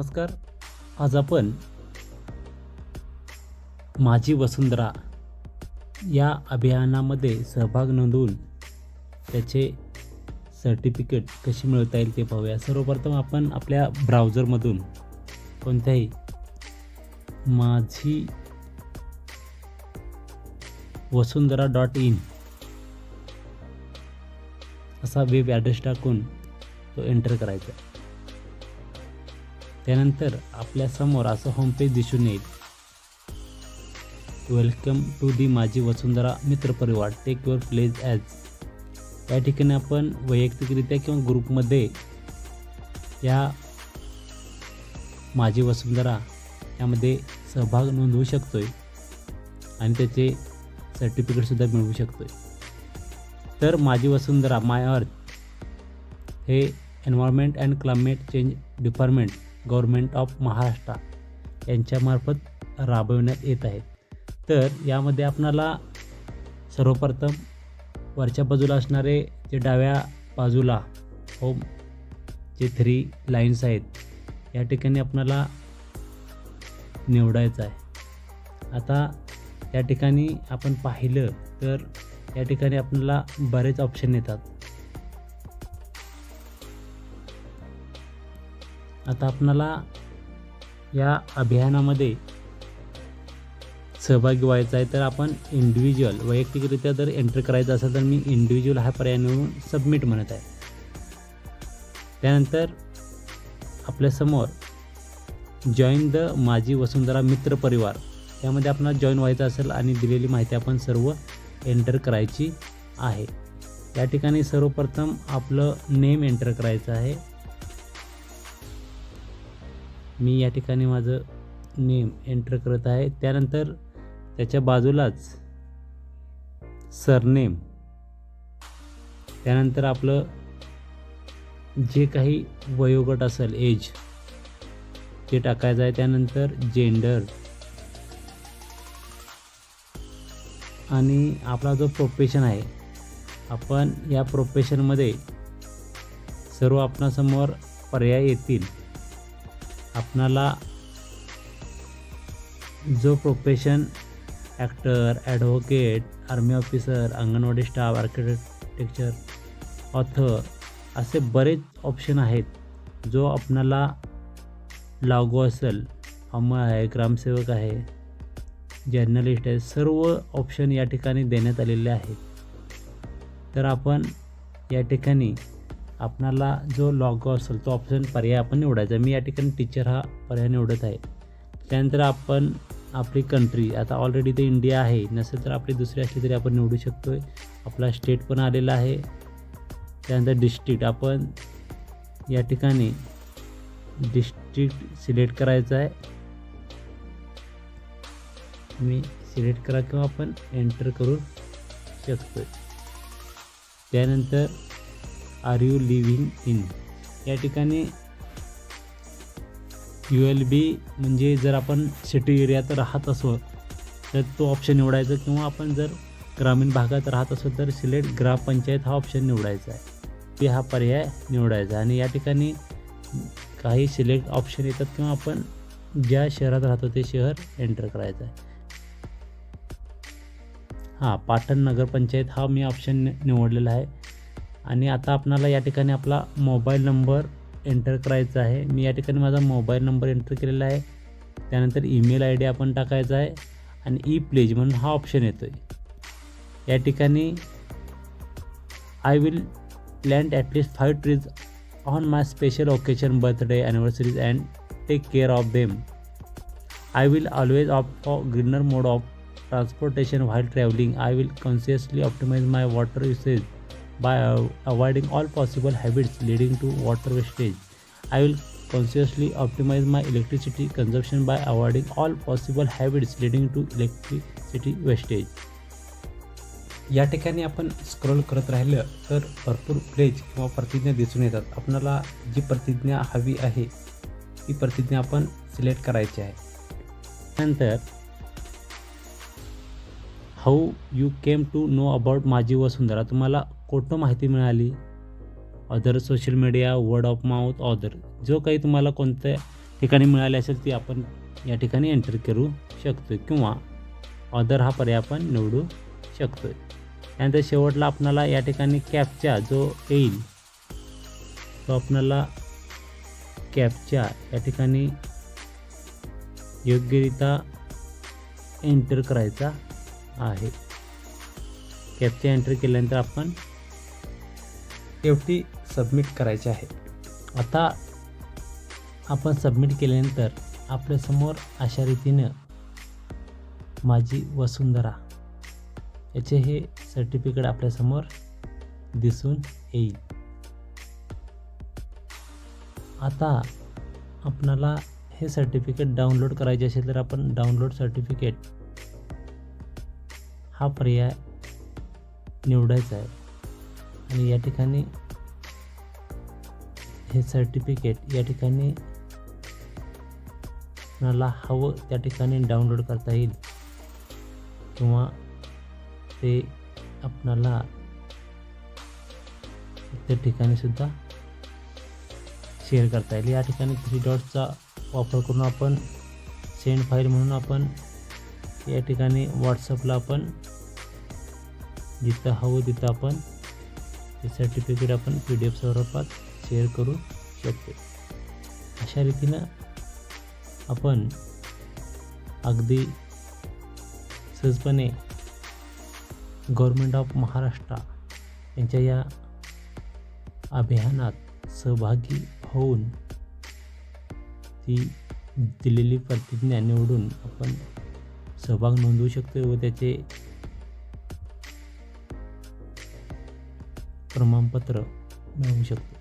नमस्कार. आज आपण माझी वसुंधरा या अभियानामध्ये सहभाग नोंदवून त्याचे सर्टिफिकेट कशी मिळवता येईल ते पाहूया. सर्वप्रथम आपण आपल्या ब्राउझरमधून कोणत्याही माझी वसुंधरा डॉट इन असा वेब ॲड्रेस टाकून तो एंटर करायचा. त्यानंतर आपल्यासमोर असं होमपेज दिसून येईल. Welcome to the Majhi Vasundhara मित्रपरिवार take your place as या ठिकाणी आपण वैयक्तिकरित्या किंवा ग्रुपमध्ये या माझी वसुंधरा यामध्ये सहभाग नोंदवू शकतो आहे आणि त्याचे सर्टिफिकेटसुद्धा मिळवू शकतो आहे तर माझी वसुंधरा माय अर्थ हे environment and climate change department government of Maharashtra यांच्यामार्फत राबविण्यात येत आहे. तर यामध्ये आपणाला सर्वप्रथम वरच्या बाजूला असणारे जे डाव्या बाजूला होम जे थ्री लाईन्स आहेत या ठिकाणी आपणाला निवडायचं आहे. आता या ठिकाणी आपण पाहिलं तर या ठिकाणी आपल्याला बरेच ऑप्शन येतात. आता आपणाला या अभियानामध्ये सहभागी व्हायचा आहे तर आपण इंडिव्हिज्युअल वैयक्तिकरित्या जर एंटर करायचं असेल तर मी इंडिव्हिज्युअल हा पर्याय निवडून सबमिट म्हणत आहे. त्यानंतर आपल्यासमोर जॉईन द माझी वसुंधरा मित्र परिवार यामध्ये आपल्याला जॉईन व्हायचं असेल आणि दिलेली माहिती आपण सर्व एंटर करायची आहे. या ठिकाणी सर्वप्रथम आपलं नेम एंटर करायचं आहे. मी या ठिकाणी माझं नेम एंटर करत आहे. त्यानंतर त्याच्या बाजूलाच सरनेम. त्यानंतर आपलं जे काही वयोगट असेल एज ते टाकायचं आहे. त्यानंतर जेंडर. आणि आपला जो प्रोफेशन आहे आपण या प्रोफेशनमध्ये सर्व आपणासमोर पर्याय येतील. आपणाला जो profession actor advocate army officer anganwadi staff architecture author असे बरेच ऑप्शन आहेत जो आपणाला लागू असेल. अमर आहे ग्रामसेवक आहे जर्नलिस्ट आहे सर्व ऑप्शन या ठिकाणी देण्यात आलेले आहेत. तर आपण या ठिकाणी आपणाला जो लॉग असेल तो ऑप्शन पर्याय आपण निवडायचा मी या ठिकाणी टीचर हा पर्याय निवडत आहे. त्यानंतर आपण आपली कंट्री आता ऑलरेडी ते इंडिया आहे. नसेल तर आपली दुसरी असली तरी आपण निवडू शकतो आहे आपला स्टेट पण आलेला आहे. त्यानंतर डिस्ट्रिक्ट आपण या ठिकाणी डिस्ट्रिक्ट सिलेक्ट करायचं आहे. मी सिलेक्ट करा किंवा आपण एंटर करू शकतो त्यानंतर आर यू लिव्हिंग इन? या ठिकाणी यू एल बी म्हणजे जर आपण सिटी एरियात राहत असो तर तो ऑप्शन निवडायचा. किंवा आपण जर ग्रामीण भागात राहत असो तर सिलेक्ट ग्रामपंचायत हा ऑप्शन निवडायचा आहे. ते हा पर्याय निवडायचा आणि या ठिकाणी काही सिलेक्ट ऑप्शन येतात किंवा आपण ज्या शहरात राहतो ते शहर एंटर करायचं आहे. हां पाटण नगरपंचायत हा मी ऑप्शन निवडलेला आहे. आणि आता आपणाला या ठिकाणी आपला मोबाईल नंबर एंटर करायचा आहे. मी या ठिकाणी माझा मोबाईल नंबर एंटर केलेला आहे. त्यानंतर ईमेल आय डी आपण टाकायचा आहे आणि ई प्लेज म्हणून हा ऑप्शन येतो आहे या ठिकाणी I will plant at least five trees on my special occasion birthday anniversaries and take care of them I will always opt for greener mode of transportation while travelling I will consciously optimise my water usage by avoiding all possible habits leading to water wastage i will consciously optimize my electricity consumption by avoiding all possible habits leading to electricity wastage या ठिकाणी आपण scroll करत राहिलं तर भरपूर pledge किंवा प्रतिज्ञा दिसून येतात आपल्याला जी प्रतिज्ञा हवी आहे ती प्रतिज्ञा आपण सिलेक्ट करायची आहे नंतर how you came to know about Majhi Vasundhara तुम्हाला कुठं माहिती मिळाली. Other social media word of mouth other जो काही तुम्हाला कोणत्या ठिकाणी मिळाली असेल ती आपण या ठिकाणी एंटर करू शकतो किंवा ऑदर हा पर्याय आपण निवडू शकतो त्यानंतर शेवटला आपणाला या ठिकाणी कॅपचा जो येईल तो आपणाला कॅपच्या या ठिकाणी योग्यरित्या एंटर करायचा आहे. कॅपचा एंटर केल्यानंतर आपण शेवटी सबमिट करायचे आहे. आता आपण सबमिट केल्यानंतर आपल्यासमोर अशा रीतीनं माझी वसुंधरा. याचे हे सर्टिफिकेट आपल्यासमोर दिसून येईल. आता आपणाला हे सर्टिफिकेट डाउनलोड करायचे असेल तर आपण डाउनलोड सर्टिफिकेट हा पर्याय निवडायचा आहे. आणि या ठिकाणी हे सर्टिफिकेट या ठिकाणी मला हवं त्या ठिकाणी डाउनलोड करता येईल. किंवा ते आपणाला त्या ठिकाणी सुद्धा शेअर करता येईल. या ठिकाणी थ्री डॉटचा वापर करून आपण सेंड फाईल म्हणून आपण या ठिकाणी व्हॉट्सअपला आपण जिथं हवं तिथं आपण ते सर्टिफिकेट आपण पी डी एफ स्वरूपात शेअर करू शकतो. अशा रीतीनं आपण अगदी सहजपणे गव्हर्मेंट ऑफ महाराष्ट्र यांच्या या अभियानात सहभागी होऊन ती दिलेली प्रतिज्ञा निवडून आपण सहभाग नोंदवू शकतो व त्याचे प्रमाणपत्र मिळवू शकतो.